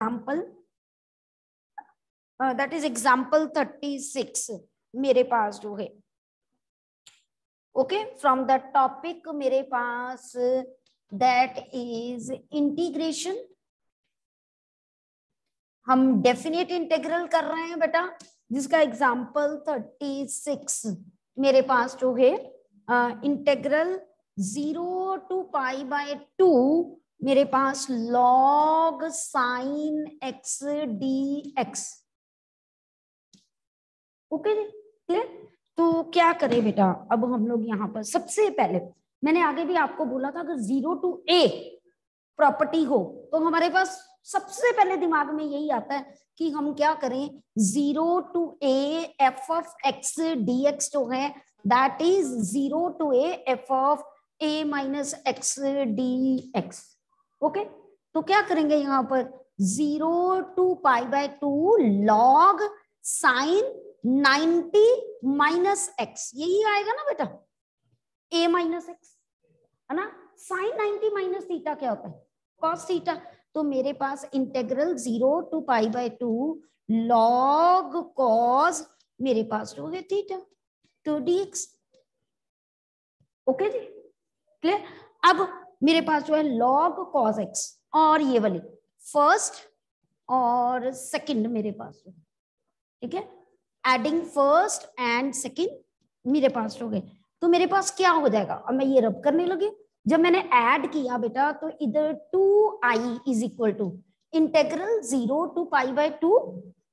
Example that is example thirty six मेरे पास जो है। ओके फ्रॉम द टॉपिक मेरे पास दैट इज़ इंटीग्रेशन हम डेफिनेट इंटेग्रल कर रहे हैं बेटा, जिसका एग्ज़ाम्पल थर्टी सिक्स मेरे पास जो है integral zero to pi by two मेरे पास log sine x d x okay clear तो क्या करें बेटा? अब हम लोग यहाँ पर सबसे पहले, मैंने आगे भी आपको बोला था अगर ज़ीरो टू ए प्रॉपर्टी हो तो हमारे पास सबसे पहले दिमाग में यही आता है कि हम क्या करें? Zero to a f of x d x जो है that is zero to a f of a minus x d x okay तो क्या करेंगे यहाँ पर? Zero to pi by two log sine ninety minus x यही आएगा ना बेटा? ए माइनस एक्स है ना? साइन नाइनटी माइनस थीटा क्या होता है? कॉस थीटा तो मेरे पास integral zero to pi by two log cos मेरे पास जो है theta to d x okay ji? Clear अब मेरे पास जो है लॉग कॉज एक्स और ये वाली। फ़र्स्ट और सेकंड मेरे पास जो ठीक है? एडिंग फ़र्स्ट एंड सेकंड मेरे पास हो गए। तो मेरे पास क्या हो जाएगा? अब मैं ये रब करने लगी। जब मैंने ऐड किया बेटा तो इधर two I is equal to integral zero to pi by two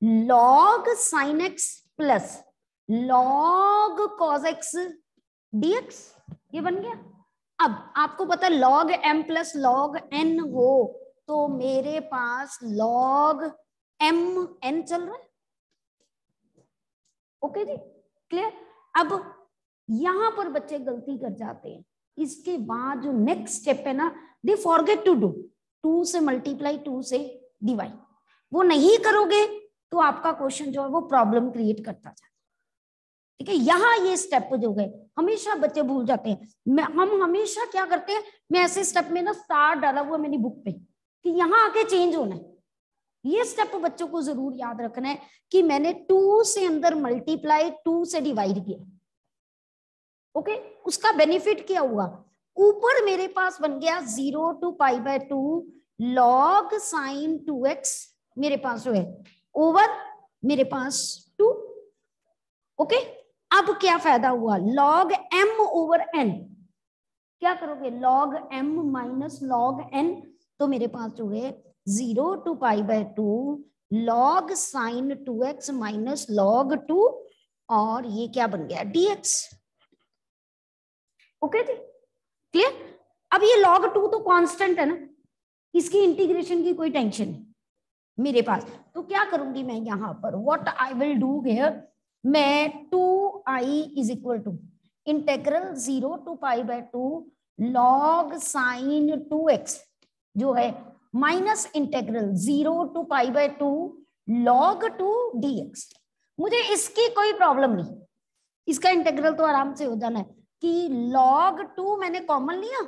log sine x plus log cos x d x ये बन गया? अब आपको पता log m plus log n हो तो मेरे पास लॉग एम एन चल रहा है। ओके जी? क्लियर अब यहाँ पर बच्चे गलती कर जाते हैं। इसके बाद जो नेक्स्ट स्टेप है ना they forget to do two से मल्टीप्लाई टू से डिवाइड वो नहीं करोगे तो आपका क्वेश्चन जो है, वो प्रॉब्लम क्रिएट करता जाए ठीक है? यहाँ ये स्टेप जो है हमेशा बच्चे भूल जाते हैं। मैं, हम हमेशा क्या करते हैं, मैं ऐसे स्टेप में ना स्टार डाला हुआ मेरी बुक पे कि यहाँ आके चेंज होना है। ये स्टेप बच्चों को ज़रूर याद रखना है कि मैंने टू से अंदर मल्टीप्लाई टू से डिवाइड किया। ओके उसका बेनिफिट क्या हुआ? ऊपर मेरे पास बन गया zero to pi by two log sine two x मेरे पास जो है। ओवर मेरे पास टू ओके अब क्या फ़ायदा हुआ? लॉग एम ओवर एन क्या करोगे? Log m minus log n तो मेरे पास जो है zero to pi by two log sine two x minus log two और ये क्या बन गया? डीएक्स ओके जी? क्लियर अब ये लॉग टू तो कांस्टेंट है ना? इसकी इंटीग्रेशन की कोई टेंशन नहीं मेरे पास। तो क्या करूँगी मैं यहाँ पर? What I will do here मैं two I is equal to, integral zero to pi by two log sine two x, जो है minus integral zero to pi by two log two d x. मुझे इसकी कोई problem नहीं, इसका integral तो आराम से हो जाना है कि लॉग टू मैंने कॉमन लिया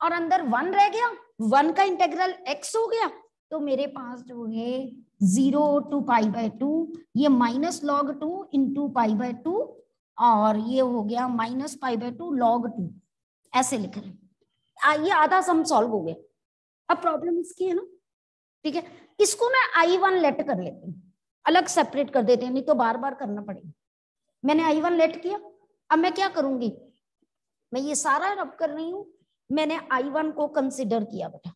और अंदर वन रह गया, वन का इंटेग्रल एक्स हो गया तो मेरे पास जो है zero to pi by two ये minus log two into pi by two और ये हो गया minus pi by two log two ऐसे लिख रहे ये आधा सम सॉल्व हो गया। अब प्रॉब्लम इसकी है ना? ठीक है? इसको मैं आई वन लेट कर लेती हूँ। अलग सेपरेट कर देते हैं, नहीं तो बार बार करना पड़ेगा। मैंने आई वन लेट किया। अब मैं क्या करूँगी? मैं ये सारा रब कर रही हूँ। मैंने आई वन को कंसिडर किया बेटा।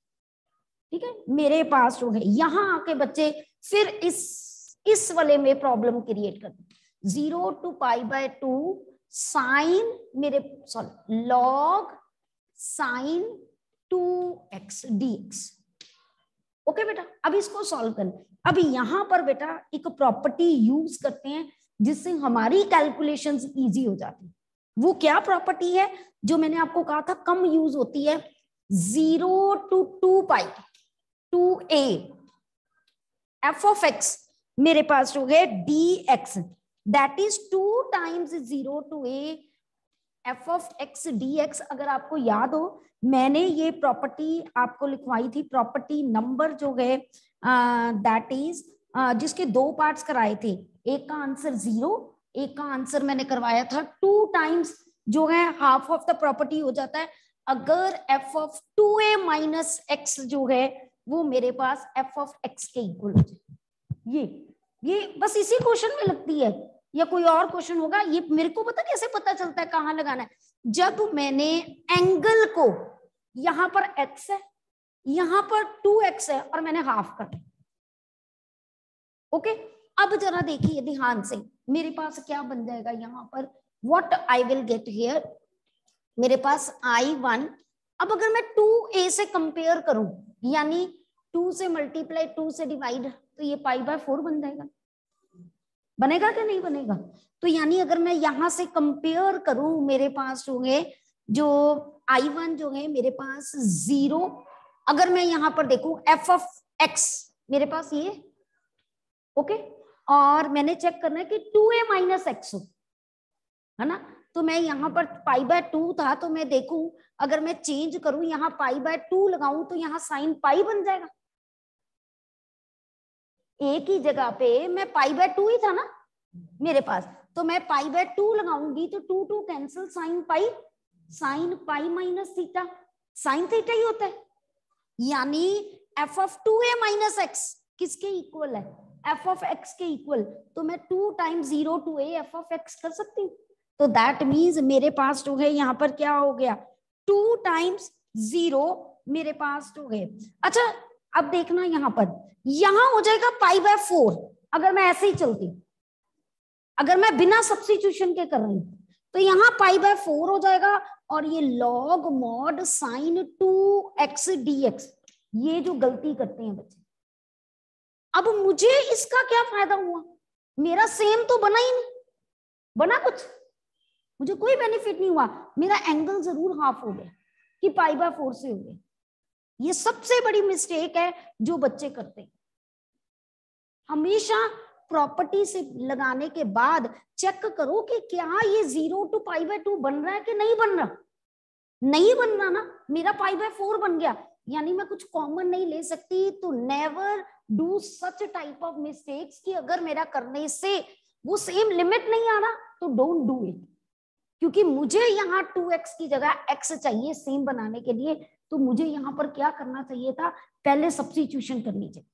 ठीक है? मेरे पास जो है, यहाँ आके बच्चे फिर इस इस वाले में प्रॉब्लम क्रिएट कर zero to pi by two sine मेरे sorry log sine two x d x okay बेटा, अब इसको सॉल्व करना। अब यहाँ पर बेटा एक प्रॉपर्टी यूज़ करते हैं, जिससे हमारी कैलकुलेशन इजी हो जाती है। वो क्या प्रॉपर्टी है? जो मैंने आपको कहा था, कम यूज़ होती है। Zero to two pi to a, f of x मेरे पास है d x that is two times zero to a f of x d x, अगर आपको याद हो, मैंने ये प्रॉपर्टी आपको लिखवाई थी, प्रॉपर्टी नंबर जो है दैट इज़ जिसके दो पार्ट्स कराए थे एक का आंसर ज़ीरो एक का आंसर मैंने करवाया था टू टाइम्स जो है हाफ़ ऑफ़ द प्रॉपर्टी हो जाता है, अगर f of two a minus x जो है वो मेरे पास एफ़ ऑफ़ एक्स के इक्वल हो जाए। ये ये बस इसी क्वेश्चन में लगती है। या कोई और क्वेश्चन होगा, ये मेरे को पता कैसे पता चलता है कहाँ लगाना है? जब मैंने एंगल को, यहाँ पर एक्स है, यहाँ पर टू एक्स है और मैंने हाफ़ कर ओके अब जरा देखिए ध्यान से, मेरे पास क्या बन जाएगा यहाँ पर? What I will get here मेरे पास आई वन अब अगर मैं टू ए से कंपेयर करूँ, यानी टू से मल्टीप्लाई, टू से डिवाइड तो ये पाई बाय फोर बन जाएगा। बनेगा क्या नहीं बनेगा? तो यानी अगर मैं यहाँ से कंपेयर करूँ, मेरे पास जो है, जो आई वन जो है, मेरे पास ज़ीरो अगर मैं यहाँ पर देखूँ एफ़ ऑफ़ एक्स मेरे पास ये, ओके? और मैंने चेक करना है कि टू ए माइनस एक्स हो, है ना? तो मैं यहाँ पर पाई बाय टू था तो मैं देखू, अगर मैं चेंज करूँ, यहाँ पाई बाय टू लगाऊँ तो यहाँ साइन पाई बन जाएगा। एक ही जगह पे मैं पाई बाय टू ही था ना मेरे पास। तो मैं पाई बाय टू लगाऊँगी तो two two cancel sine pi sine pi minus theta sine theta ही होता है। यानी f of two a minus x किसके इक्वल है? एफ़ ऑफ़ एक्स के इक्वल तो मैं two time zero to a f of x कर सकती हूँ। तो दैट मीन्स मेरे पास जो है यहाँ पर क्या हो गया? टू टाइम्स ज़ीरो मेरे पास है। अच्छा अब देखना यहाँ पर, यहाँ हो जाएगा पाई बाय फोर अगर मैं ऐसे ही चलती, अगर मैं बिना सब्सिट्यूशन के कर रही हूँ तो यहाँ पाई बाय फोर हो जाएगा और ये log mod sine two x d x ये जो गलती करते हैं बच्चे। अब मुझे इसका क्या फ़ायदा हुआ? मेरा सेम तो बना ही नहीं। बना कुछ? मुझे कोई बेनिफिट नहीं हुआ। मेरा एंगल ज़रूर हाफ़ हो गया, कि पाई बाय फोर से हो गया। ये सबसे बड़ी मिस्टेक है जो बच्चे करते हैं। हमेशा प्रॉपर्टी से लगाने के बाद चेक करो कि क्या ये zero to pi by two बन रहा है कि नहीं बन रहा? नहीं बन रहा ना? मेरा पाई बाय फोर बन गया। यानी मैं कुछ कॉमन नहीं ले सकती तो never do such type of mistakes कि अगर मेरा करने से वो सेम लिमिट नहीं आ रहा तो डोंट डू इट क्योंकि मुझे यहाँ टू एक्स की जगह एक्स चाहिए सेम बनाने के लिए। तो मुझे यहाँ पर क्या करना चाहिए था? पहले सब्सिट्यूशन करनी चाहिए।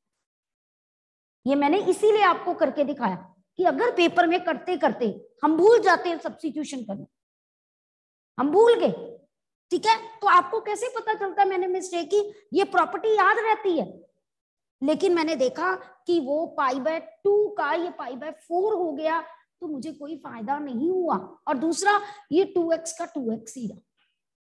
ये मैंने इसीलिए आपको करके दिखाया कि अगर पेपर में करते करते हम भूल जाते हैं सब्सिट्यूशन करना। हम भूल गए, ठीक है? तो आपको कैसे पता चलता है मैंने मिस्टेक की? ये प्रॉपर्टी याद रहती है। लेकिन मैंने देखा कि वो पाई बाय टू का ये पाई बाय फोर हो गया तो मुझे कोई फ़ायदा नहीं हुआ। और दूसरा, ये टू एक्स का टू एक्स ही रहा।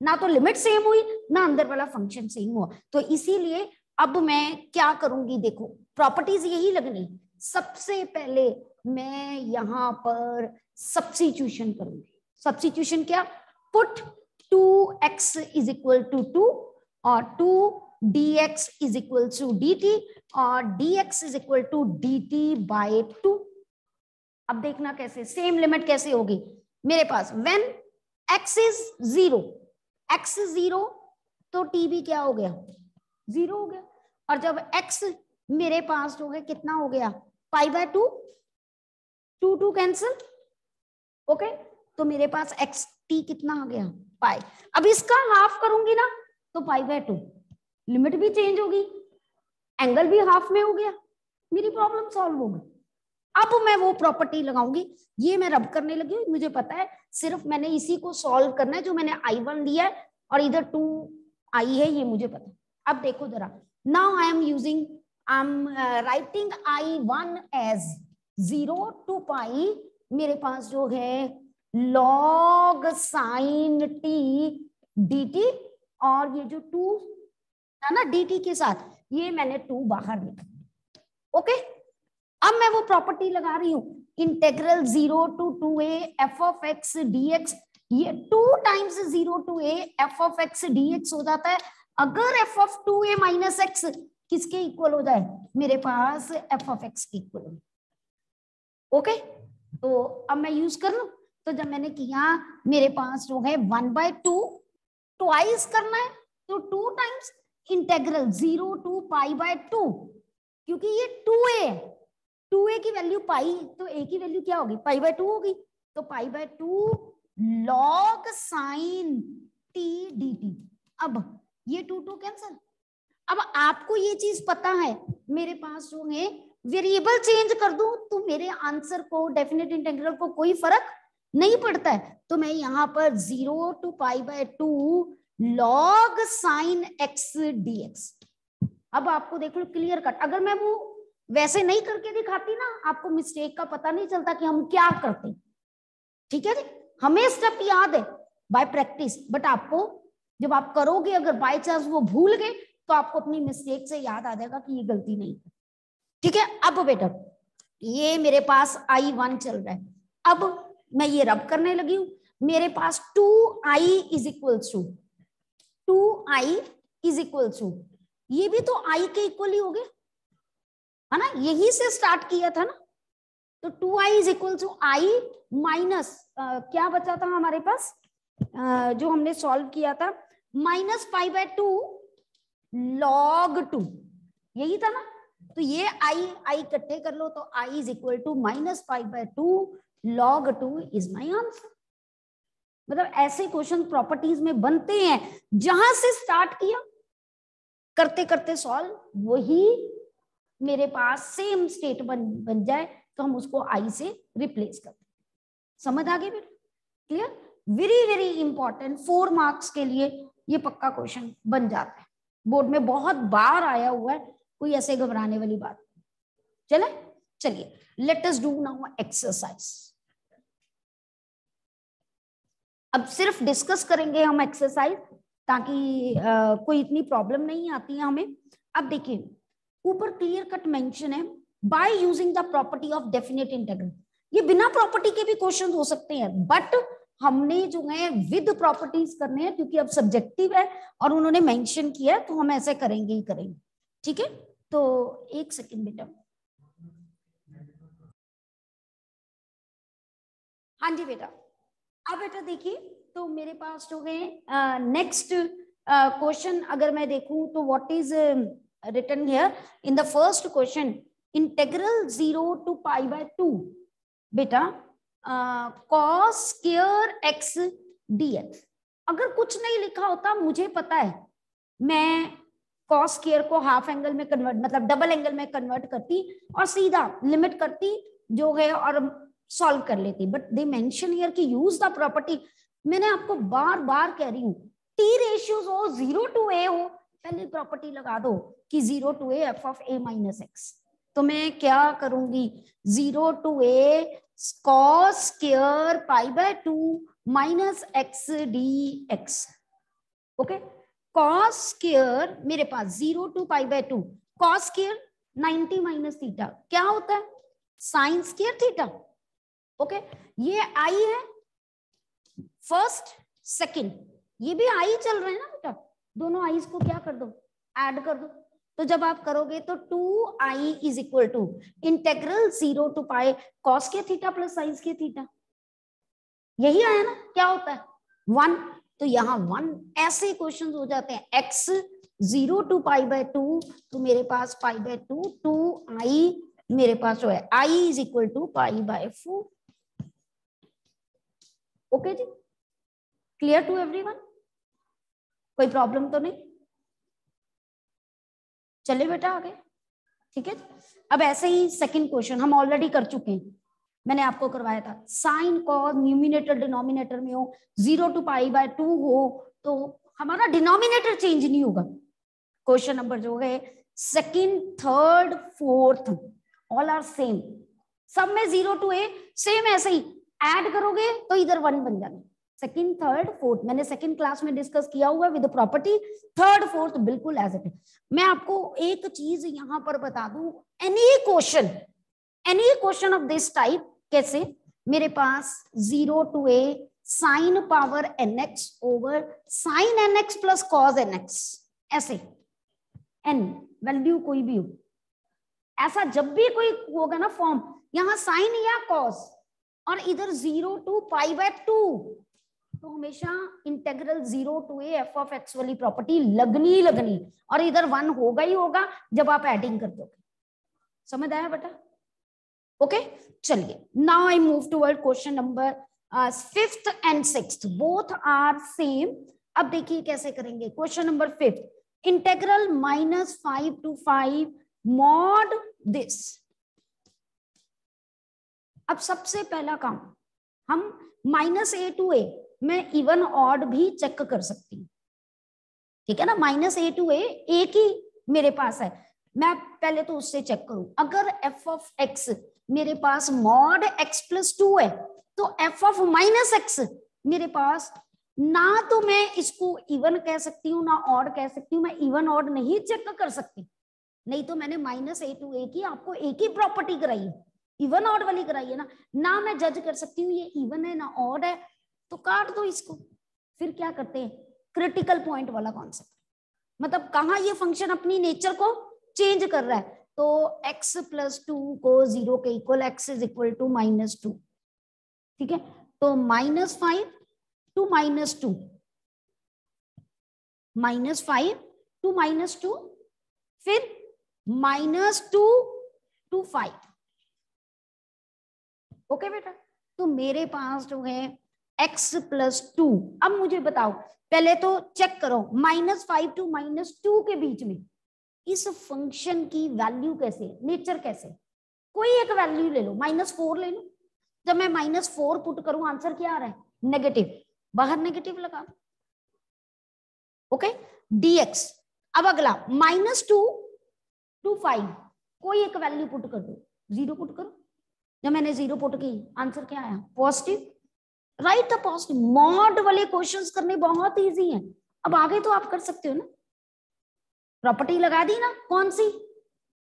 ना तो लिमिट सेम हुई, ना अंदर वाला फ़ंक्शन सेम हुआ। तो इसीलिए अब मैं क्या करूँगी देखो प्रॉपर्टीज़ यही लगनी। सबसे पहले मैं यहाँ पर सब्सिट्यूशन करूँगी। सब्सिट्यूशन क्या? Put two x is equal to two और two d x is equal to d t और d x is equal to d t by two अब देखना कैसे सेम लिमिट कैसे होगी? मेरे पास when x is zero x zero तो t भी क्या हो गया? ज़ीरो हो गया। और जब एक्स मेरे पास है कितना हो गया? Pi by two two two cancel okay तो मेरे पास एक्स टी कितना आ गया? पाई अब इसका हाफ़ करूँगी ना तो पाई बाय टू लिमिट भी चेंज होगी। एंगल भी हाफ़ में हो गया। मेरी प्रॉब्लम सॉल्व हो गई। अब मैं वो प्रॉपर्टी लगाऊँगी। ये मैं रब करने लगी हूँ। मुझे पता है, सिर्फ़ मैंने इसी को सॉल्व करना है, जो मैंने आई वन लिया है और इधर टू आई है, ये मुझे पता अब देखो जरा। Now I am using I am writing I one as zero to pi मेरे पास जो है लॉग साइन टी डी और ये जो टू है ना डी के साथ, ये मैंने टू बाहर लिखा ओके अब मैं वो प्रॉपर्टी लगा रही हूँ। Integral zero to two a f of x d x ये two times zero to a f of x d x हो जाता है। अगर f of two a minus x किसके इक्वल हो जाए? मेरे पास एफ़ ऑफ़ एक्स के इक्वल ओके तो अब मैं यूज़ कर लू? तो जब मैंने किया, मेरे पास जो है वन बाय टू ट्वाइस करना है तो two times integral zero to pi by two क्योंकि ये टू ए टू ए की वैल्यू पाई तो ए की वैल्यू क्या होगी? पाई बाय टू होगी। तो pi by two log sine t d t अब ये टू टू कैंसल अब आपको ये चीज़ पता है, मेरे पास जो है वेरिएबल चेंज कर दूँ तो मेरे आंसर को डेफिनेट इंटेग्रल को कोई फ़र्क नहीं पड़ता है। तो मैं यहाँ पर zero to pi by two log sine x d x अब आपको देख लो क्लियर कट अगर मैं वो वैसे नहीं करके दिखाती ना, आपको मिस्टेक का पता नहीं चलता कि हम क्या करते ठीक है जी? हमें स्टेप याद है बाय प्रैक्टिस बट आपको, जब आप करोगे, अगर बाय चांस वो भूल गए तो आपको अपनी मिस्टेक से याद आ जाएगा कि ये गलती नहीं ठीक है? अब बेटा, ये मेरे पास आई वन चल रहा है। अब मैं ये रब करने लगी हूँ। मेरे पास two I is equal to two I is equal to ये भी तो आई के इक्वल ही हो गए। है ना? यही से स्टार्ट किया था ना? तो two I is equal to I minus क्या बचा था हमारे पास? uh, जो हमने सॉल्व किया था minus five by two log two यही था ना? तो ये आई आई इकट्ठे कर लो तो I is equal to minus five by two log two is my answer मतलब ऐसे क्वेश्चन प्रॉपर्टीज़ में बनते हैं जहाँ से स्टार्ट किया करते करते सॉल्व वही मेरे पास सेम स्टेट बन बन जाए तो हम उसको आई से रिप्लेस करते समझ आ गई clear very very important four marks के लिए ये पक्का क्वेश्चन बन जाता है। बोर्ड में बहुत बार आया हुआ है कोई ऐसे घबराने वाली बात चले? चलिए let us do now exercise अब सिर्फ़ डिस्कस करेंगे हम एक्सरसाइज ताकि आ, कोई इतनी प्रॉब्लम नहीं आती है हमें। अब देखिए ऊपर क्लियर कट मेंशन है by using the property of definite integral ये बिना प्रॉपर्टी के भी क्वेश्चन हो सकते हैं बट हमने जो है विद प्रॉपर्टीज़ करने हैं, क्योंकि अब सब्जेक्टिव है और उन्होंने मेंशन किया है तो हम ऐसे करेंगे ही करेंगे। ठीक है? तो एक सेकेंड बेटा। हाँ जी बेटा। अब बेटा देखिए तो मेरे पास जो है नेक्स्ट क्वेश्चन अगर मैं देखूँ तो what is return here in the first question integral zero to pi by two बेटा cos square x d x अगर कुछ नहीं लिखा होता, मुझे पता है, मैं कॉस स्केयर को हाफ़ एंगल में कन्वर्ट मतलब डबल एंगल में कन्वर्ट करती और सीधा लिमिट करती, जो है, और सॉल्व कर लेती. बट दे मेंशन हियर कि यूज़ द प्रॉपर्टी मैंने आपको बार बार कह रही हूँ टी रेशियोज हो ज़ीरो टू ए हो पहले प्रॉपर्टी लगा दो कि zero to f of a minus x तो मैं क्या करूँगी? Zero to a cos square pi by two minus x d x okay cos square मेरे पास zero to pi by two cos square ninety minus theta क्या होता है? Sine square theta okay ये आई है। फ़र्स्ट सेकंड ये भी आई चल रहे हैं ना बेटा? दोनों आईज को क्या कर दो? ऐड कर दो। तो जब आप करोगे तो two I is equal to integral zero to pi cos के थीटा प्लस साइंस के थीटा यही आया ना? क्या होता है? वन तो यहाँ वन ऐसे क्वेश्चन हो जाते हैं। X zero to pi by two तो मेरे पास pi by two two I मेरे पास जो है I is equal to pi by four okay ji? Clear to everyone कोई प्रॉब्लम तो नहीं? चले बेटा आगे। ठीक है? अब ऐसे ही सेकंड क्वेश्चन हम ऑलरेडी कर चुके हैं। मैंने आपको करवाया था। साइन कॉस न्यूमिनेटर डिनोमिनेटर में हो zero to pi by two हो तो हमारा डिनोमिनेटर चेंज नहीं होगा। क्वेश्चन नंबर जो है second third fourth all are same सब में ज़ीरो टू ए सेम ऐसे ही। ऐड करोगे तो इधर वन बन जाना सेकंड थर्ड फोर्थ मैंने सेकंड क्लास में डिस्कस किया हुआ विद प्रॉपर्टी थर्ड फोर्थ बिल्कुल एज इट मैं आपको एक चीज़ यहाँ पर बता दूँ any question any question of this type कैसे? मेरे पास zero to a sine power n x over sine n x plus cos n x ऐसे। एन वैल्यू कोई भी हो। ऐसा जब भी कोई होगा ना फॉर्म यहाँ साइन या कॉज और इधर zero to pi by two तो हमेशा integral zero to a f of x वाली प्रॉपर्टी लगनी लगनी। और इधर वन होगा ही होगा जब आप एडिंग कर दोगे। समझ आया बेटा? ओके चलिए now I move toward question number fifth and six both are same अब देखिए कैसे करेंगे। Question number fifth integral minus five to five mod this अब सबसे पहला काम, हम माइनस ए टू ए मैं इवन ऑड भी चेक कर सकती हूँ। ठीक है ना? माइनस ए टू ए एक ही मेरे पास है। मैं पहले तो उससे चेक करूँ। अगर एफ़ ऑफ़ एक्स मेरे पास मॉड एक्स प्लस टू है तो एफ़ ऑफ़ माइनस एक्स मेरे पास ना तो मैं इसको इवन कह सकती हूँ, ना ऑड कह सकती हूँ, मैं इवन ऑड नहीं चेक कर सकती। नहीं तो मैंने माइनस ए टू ए की आपको एक ही प्रॉपर्टी कराई इवन ऑड वाली कराई है ना? ना मैं जज कर सकती हूँ, ये इवन है, ना ऑड है। तो काट दो इसको। फिर क्या करते हैं? क्रिटिकल पॉइंट वाला कॉन्सेप्ट मतलब कहा ये फ़ंक्शन अपनी नेचर को चेंज कर रहा है? तो x प्लस टू को ज़ीरो के equal x is equal to minus two ठीक है? तो minus five to minus two minus five to minus two फिर minus two to five okay बेटा? तो मेरे पास जो है x प्लस टू अब मुझे बताओ, पहले तो चेक करो minus five to minus two के बीच में, इस फ़ंक्शन की वैल्यू कैसे नेचर कैसे? कोई एक वैल्यू ले लो माइनस फोर ले लो। जब मैं माइनस फोर पुट करूँ आंसर क्या आ रहा है? नेगेटिव बाहर नेगेटिव लगा। ओके डीएक्स अब अगला माइनस टू टू फाइव कोई एक वैल्यू पुट कर दो। ज़ीरो पुट करो। जब मैंने ज़ीरो पुट की आंसर क्या आया? Positive right the positive mod वाले क्वेश्चंस करने बहुत इजी हैं। अब आगे तो आप कर सकते हो ना। प्रॉपर्टी लगा दी ना, कौन सी?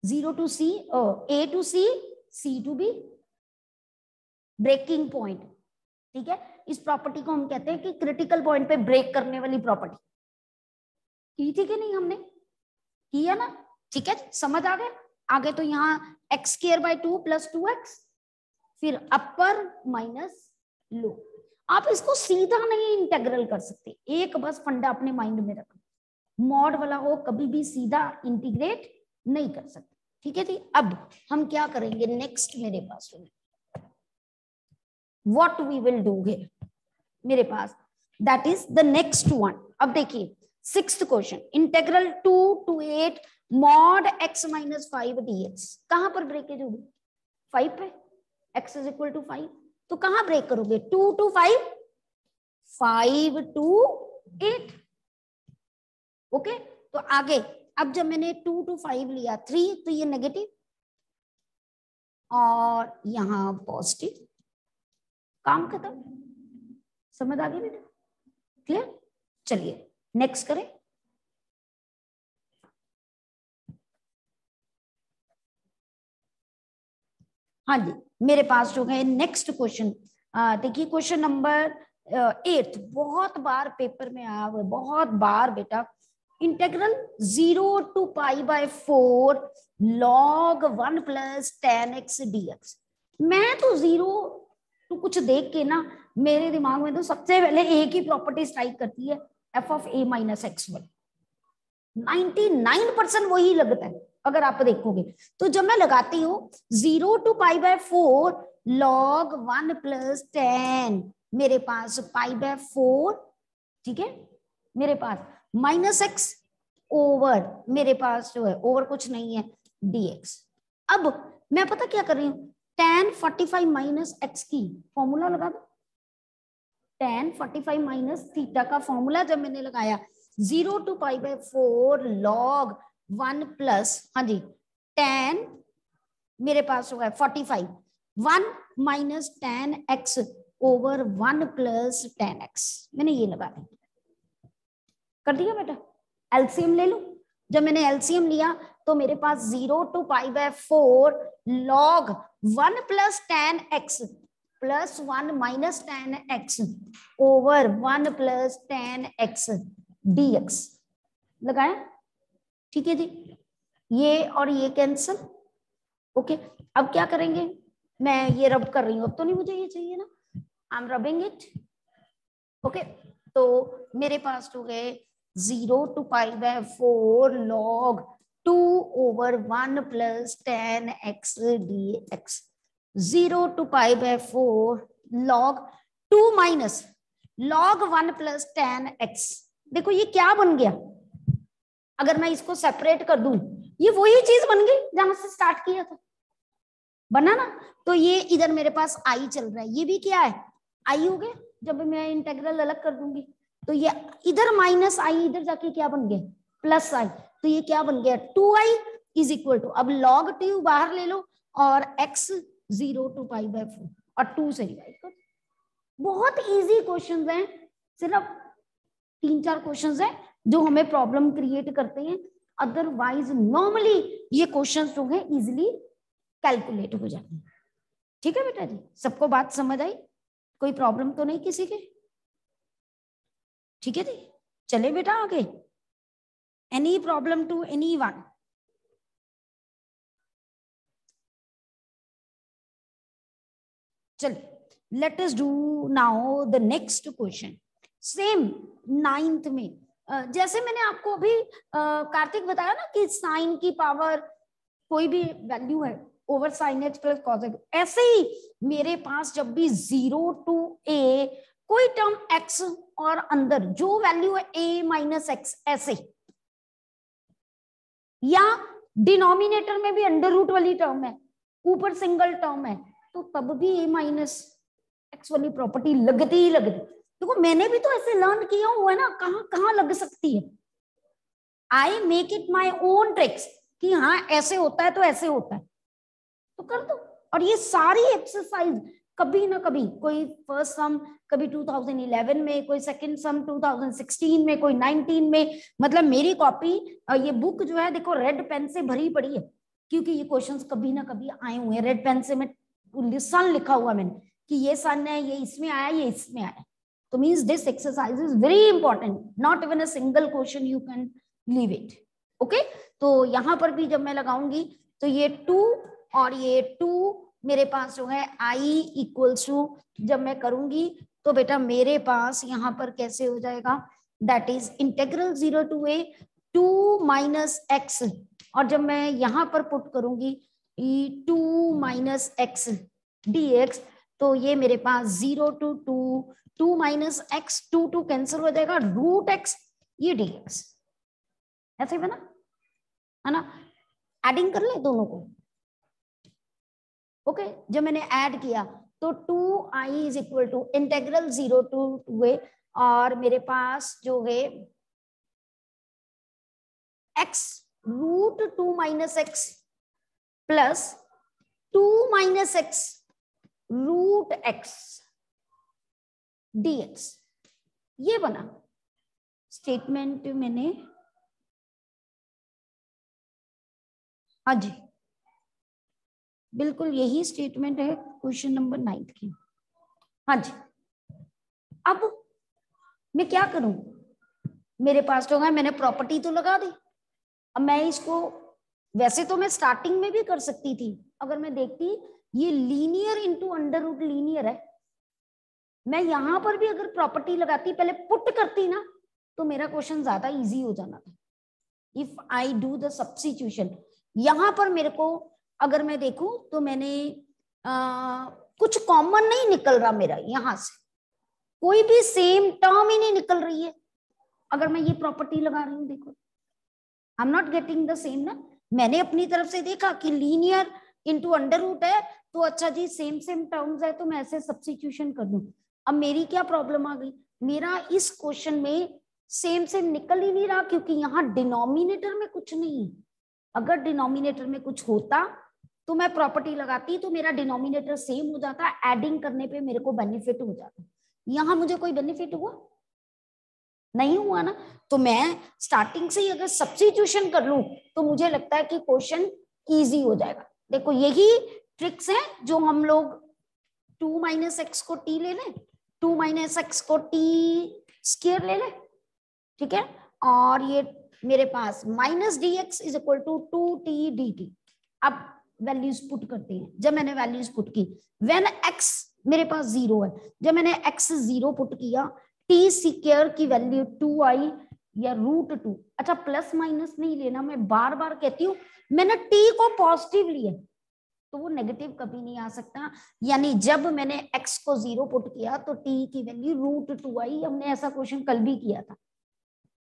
Zero to c a to c c to b breaking point ठीक है? इस प्रॉपर्टी को हम कहते हैं कि क्रिटिकल पॉइंट पे ब्रेक करने वाली प्रॉपर्टी की थी कि नहीं हमने? किया ना? ठीक है, समझ आ गए आगे तो यहाँ x square by two plus two x फिर अपर माइनस लो आप इसको सीधा नहीं इंटेग्रल कर सकते। एक बस फंडा अपने माइंड में रखना मॉड वाला हो, कभी भी सीधा इंटीग्रेट नहीं कर सकते। ठीक है जी? अब हम क्या करेंगे नेक्स्ट मेरे पास वॉट वी विल डू है मेरे पास। That is the next one अब देखिए six question integral two to eight mod x minus five d x कहाँ पर ब्रेकेज होगी? फाइव पे? X is equal to five तो कहाँ ब्रेक करोगे? Two to five five to eight okay तो आगे, अब जब मैंने टू टू फाइव लिया थ्री तो ये नेगेटिव और यहाँ पॉजिटिव काम खत्म? समझ आ गई बेटा क्लियर चलिए नेक्स्ट करें। हाँ जी, मेरे पास जो है नेक्स्ट क्वेश्चन देखिए क्वेश्चन नंबर एट बहुत बार पेपर में आया हुआ बहुत बार बेटा integral zero to pi by four log one plus tan x d x मैं तो ज़ीरो टू कुछ देख के ना, मेरे दिमाग में तो सबसे पहले एक ही प्रॉपर्टी स्ट्राइक करती है f of a minus x one ninety nine percent वही लगता है। अगर आप देखोगे तो जब मैं लगाती हूँ zero to pi by four log one plus tan मेरे पास पाई बाय फोर ठीक है? मेरे पास माइनस एक्स ओवर मेरे पास जो है ओवर कुछ नहीं है डीएक्स अब मैं पता क्या कर रही हूँ? Tan forty five minus x की फॉर्मूला लगा दो। Tan forty five minus theta का फॉर्मूला जब मैंने लगाया zero to pi by four log one plus हाँ जी, टेन मेरे पास होगा forty five one minus tan x over one plus tan x. मैंने ये लगा दी कर दिया बेटा? एलसीएम ले लो? जब मैंने एलसीएम लिया तो मेरे पास zero to pi by four log one plus tan x plus one minus tan x over one plus tan x d x लगाया? ठीक है जी? ये और ये कैंसिल ओके अब क्या करेंगे? मैं ये रब कर रही हूँ। अब तो नहीं मुझे ये चाहिए ना। I am rubbing it okay तो मेरे पास हो गए zero to pi by four log two over one plus tan x d x zero to pi by four log two minus log one plus tan x देखो, ये क्या बन गया? अगर मैं इसको सेपरेट कर दू, ये वही चीज़ बन गई जहाँ से स्टार्ट किया था। बना ना? तो ये इधर मेरे पास आई चल रहा है। ये भी क्या है? आई हो गया। जब मैं इंटेग्रल अलग कर दूँगी तो ये इधर माइनस आई इधर जाके क्या बन गया? प्लस आई तो ये क्या बन गया? Two I is equal to अब लॉग टू बाहर ले लो और x zero to pi by four और टू से डिवाइड कर। बहुत इजी क्वेश्चंस हैं। सिर्फ़ तीन चार क्वेश्चंस हैं। जो हमें प्रॉब्लम क्रिएट करते हैं अदरवाइज़ नॉर्मली ये क्वेश्चन जो है इजिली कैलकुलेट हो जाते हैं। ठीक है बेटा जी? सबको बात समझ आई? कोई प्रॉब्लम तो नहीं किसी के? ठीक है जी? चले बेटा आगे। Any problem to any one चलिए let us do now the next question same ninth में जैसे मैंने आपको अभी कार्तिक बताया ना कि साइन की पावर कोई भी वैल्यू है over sine h plus cos ऐसे ही मेरे पास जब भी ज़ीरो टू ए कोई टर्म एक्स और अंदर, जो वैल्यू है ए माइनस एक्स ऐसे। या डिनोमिनेटर में भी अंडर रूट वाली टर्म है, ऊपर सिंगल टर्म है तो तब भी ए माइनस एक्स वाली प्रॉपर्टी लगती ही लगती। देखो, मैंने भी तो ऐसे लर्न किया हुआ है ना, कहाँ कहाँ लग सकती है? I make it my own tricks कि हाँ ऐसे होता है तो ऐसे होता है। तो कर दो। और ये सारी एक्सरसाइज कभी ना कभी, कोई फ़र्स्ट सम कभी 2011 में, कोई सेकंड सम 2016 में, कोई 19 में मतलब मेरी कॉपी ये बुक जो है, देखो रेड पेन से भरी पड़ी है। क्योंकि ये क्वेश्चंस कभी ना कभी आए हुए हैं। रेड पेन से मैं सन लिखा हुआ मैंने कि ये सन है, ये इसमें आया, ये इसमें आया। तो means this exercise is very important not even a single question you can leave it okay तो यहाँ पर भी जब मैं लगाऊँगी तो ये टू और ये टू मेरे पास जो है आई इक्वल्स टू जब मैं करूँगी तो बेटा मेरे पास यहाँ पर कैसे हो जाएगा? That is integral zero to a two minus x और जब मैं यहाँ पर पुट करूँगी two minus x d x तो ये मेरे पास zero to two two minus x two two cancel हो जाएगा रूट एक्स ये डी एक्स ऐसे बना है ना? एडिंग कर ले दोनों को। ओके जब मैंने ऐड किया तो two I is equal to integral zero to two a और मेरे पास जो है x root two minus x plus two minus x root x dx. ये बना। स्टेटमेंट मैंने हाँ जी। बिल्कुल यही स्टेटमेंट है क्वेश्चन नंबर नाइन्थ की। हाँ जी। अब मैं क्या करूँ? मेरे पास तो है, मैंने प्रॉपर्टी तो लगा दी। अब मैं इसको, वैसे तो मैं स्टार्टिंग में भी कर सकती थी। अगर मैं देखती ये linear into under root linear है। मैं यहाँ पर भी अगर प्रॉपर्टी लगाती पहले पुट करती ना तो मेरा क्वेश्चन ज़्यादा इजी हो जाना था। If I do the substitution यहाँ पर मेरे को अगर मैं देखूँ तो मैंने आ, कुछ कॉमन नहीं निकल रहा मेरा यहाँ से। कोई भी सेम टर्म ही नहीं निकल रही है। अगर मैं ये प्रॉपर्टी लगा रही हूँ देखो। I am not getting the same ना। मैंने अपनी तरफ़ से देखा कि लीनियर इंटू अंडर रूट है तो अच्छा जी सेम सेम टर्म्स है तो मैं ऐसे सब्सिट्यूशन कर दू। अब मेरी क्या प्रॉब्लम आ गई? मेरा इस क्वेश्चन में सेम सेम निकल ही नहीं रहा, क्योंकि यहाँ डिनोमिनेटर में कुछ नहीं है। अगर डिनोमिनेटर में कुछ होता तो मैं प्रॉपर्टी लगाती तो मेरा डिनोमिनेटर सेम हो जाता एडिंग करने पे मेरे को बेनिफिट हो जाता। यहाँ मुझे कोई बेनिफिट हुआ? नहीं हुआ ना? तो मैं स्टार्टिंग से ही अगर सब्सिट्यूशन कर लू तो मुझे लगता है कि क्वेश्चन इजी हो जाएगा। देखो, यही ट्रिक्स हैं, जो हम लोग टू माइनस एक्स को टी ले लें टू माइनस एक्स को टी स्केयर ले लें, ठीक है? और ये मेरे पास minus d x is equal to two t d t अब वैल्यूज़ पुट करते हैं। जब मैंने वैल्यूज़ पुट की वेन एक्स मेरे पास ज़ीरो है, जब मैंने एक्स ज़ीरो पुट किया टी सिक्योर की वैल्यू टू आई या रूट टू अच्छा प्लस माइनस नहीं लेना, मैं बार बार कहती हूँ, मैंने टी को पॉजिटिव लिया। तो वो नेगेटिव कभी नहीं आ सकता। यानी जब मैंने एक्स को ज़ीरो पुट किया तो टी की वैल्यू रूट टू आई। हमने ऐसा क्वेश्चन कल भी किया था।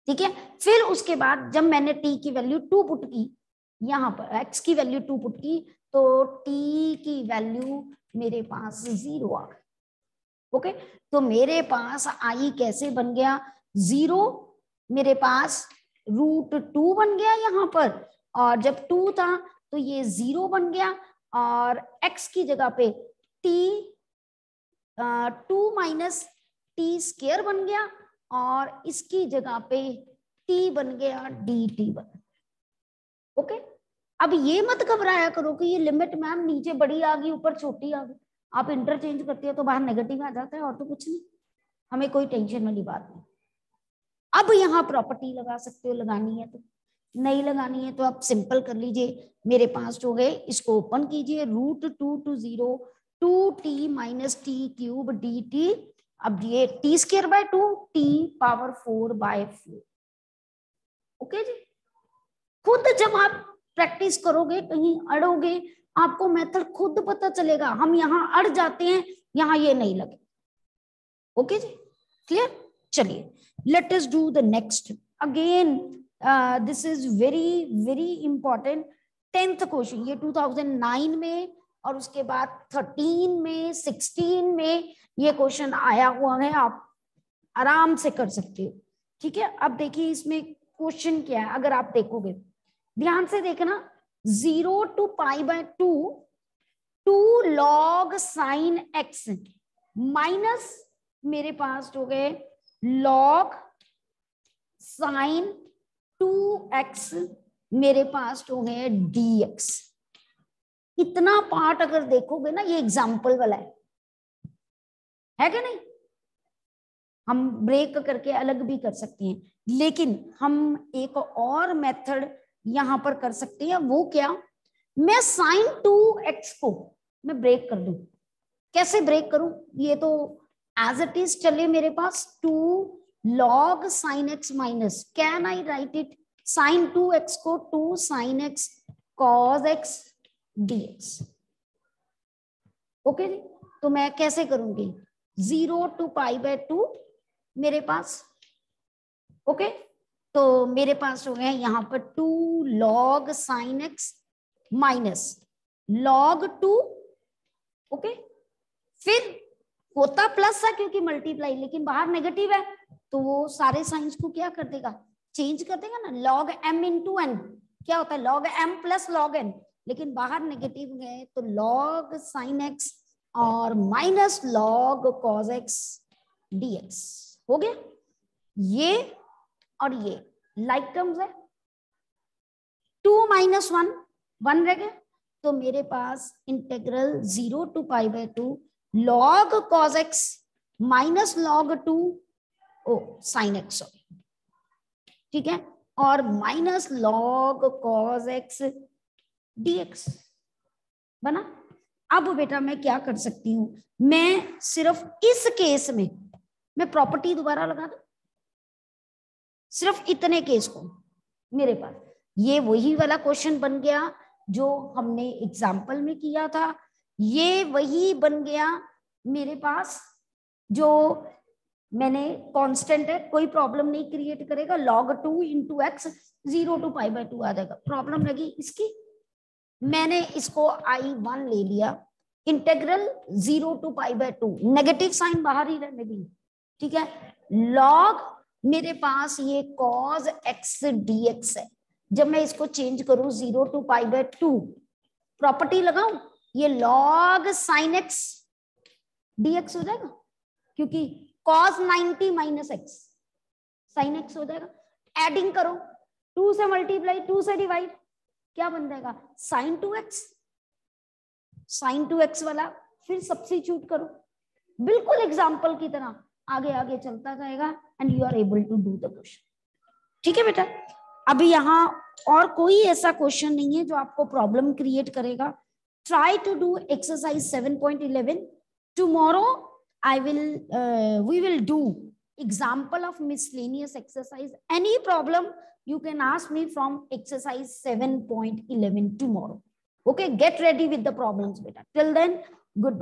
ठीक है? फिर उसके बाद जब मैंने टी की वैल्यू टू पुट की, यहाँ पर एक्स की वैल्यू टू पुट की तो टी की वैल्यू मेरे पास ज़ीरो आ गई। ओके तो मेरे पास आई कैसे बन गया? ज़ीरो मेरे पास रूट टू बन गया यहाँ पर। और जब टू था तो ये ज़ीरो बन गया। और x की जगह पे t two minus t square बन गया और इसकी जगह पे t बन गया डी टी बन ओके अब ये मत घबराया करो कि ये लिमिट मैम नीचे बड़ी आ गई, ऊपर छोटी आ गई। आप इंटरचेंज करते हो तो बाहर नेगेटिव आ जाता है और तो कुछ नहीं। हमें कोई टेंशन वाली बात नहीं। अब यहाँ प्रॉपर्टी लगा सकते हो, लगानी है तो। नहीं लगानी है तो आप सिंपल कर लीजिए। मेरे पास जो है, इसको ओपन कीजिए। Root two two zero to t minus t cube d t अब ये t square by two t power four by four okay जी? खुद जब आप प्रैक्टिस करोगे, कहीं अड़ोगे, आपको मेथड खुद पता चलेगा, हम यहाँ अड़ जाते हैं, यहाँ ये नहीं लगे। ओके जी? क्लियर चलिए let us do the next again this is very very important tenth question ये 2009 में और उसके बाद 13 में 16 में ये क्वेश्चन आया हुआ है, आप आराम से कर सकते हो। ठीक है? अब देखिए इसमें क्वेश्चन क्या है, अगर आप देखोगे। ध्यान से देखना zero to pi by two two log sine x minus मेरे पास हो गए लॉग साइन टू एक्स मेरे पास जो है डी एक्स। इतना पार्ट अगर देखोगे ना, ये एग्ज़ाम्पल वाला है। है क्या नहीं? हम ब्रेक करके अलग भी कर सकते हैं। लेकिन हम एक और मेथड यहाँ पर कर सकते हैं। वो क्या? मैं साइन टू एक्स को मैं ब्रेक कर दू। कैसे ब्रेक करूँ? ये तो एज इट इज़ चले मेरे पास two log sin x minus. Can I write it? Sin 2x को 2 sin x cos x dx. Okay okay तो मैं कैसे करूँगी? Zero to pi by two मेरे पास। Okay okay? तो मेरे पास हो गया यहाँ पर two log sine x minus log two okay फिर होता प्लस है क्योंकि मल्टीप्लाई लेकिन बाहर नेगेटिव है तो वो सारे साइंस को क्या कर देगा? चेंज कर देगा ना? लॉग एम इंटू एन क्या होता है? Log m plus log n लेकिन बाहर नेगेटिव है तो लॉग साइन एक्स और minus log cos x d x हो गया? ये और ये. लाइक टर्म्स है. टू माइनस वन वन रह गया? तो मेरे पास integral zero to pi by two log cos x minus log two o sine x sorry ठीक है? और minus log cos x dx बना? अब बेटा मैं क्या कर सकती हूँ? मैं सिर्फ़ इस केस में, मैं प्रॉपर्टी दोबारा लगा दू? सिर्फ़ इतने केस को मेरे पास। ये वही वाला क्वेश्चन बन गया जो हमने एग्ज़ाम्पल में किया था। ये वही बन गया मेरे पास, जो मैंने कांस्टेंट है, कोई प्रॉब्लम नहीं क्रिएट करेगा log two into x zero to pi by two आ जाएगा। प्रॉब्लम लगी इसकी। मैंने इसको आई वन ले लिया। Integral zero to pi by two negative sign बाहर ही रहने दी। ठीक है? लॉग मेरे पास ये कॉज एक्स डी एक्स है। जब मैं इसको चेंज करूँ zero to pi by two property लगाऊँ? ये साइन एक्स डी एक्स हो जाएगा, क्योंकि cos 90 minus x sine x हो जाएगा। एडिंग करो टू से मल्टीप्लाई टू से डिवाइड क्या बन जाएगा? Sine two x sine two x वाला फिर सब्सिट्यूट करो। बिल्कुल एग्ज़ाम्पल की तरह आगे आगे चलता जाएगा and you are able to do the question ठीक है बेटा? अभी यहाँ और कोई ऐसा क्वेश्चन नहीं है जो आपको प्रॉब्लम क्रिएट करेगा। try to do exercise 7.11 tomorrow i will uh, we will do example of miscellaneous exercise. Any problem you can ask me from exercise 7.11 tomorrow. Okay get ready with the problems beta. Till then goodbye.